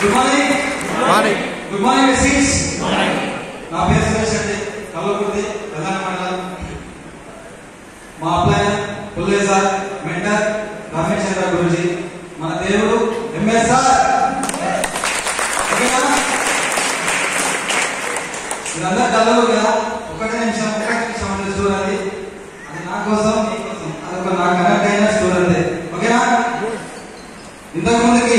Good morning morning good morning ఎస్సీస్ నా పేరు సురేష్ అండి. కల్లకుర్తి ప్రధాన మండలం. మా అబ్బాయి పుల్లయ్య సార్ మెంటర్ చంద్ర గురుజీ. మన దేవుడు ఎంఎస్ఆర్ మీరందరూ కలవు కదా? ఒకటే నిమిషం ఒకటే నిమిషం చూడండి. అది నా కోసం అదొక నా కనెక్ట్ అయిన స్టోర్ ఓకేనా? ఇంతకు ముందుకి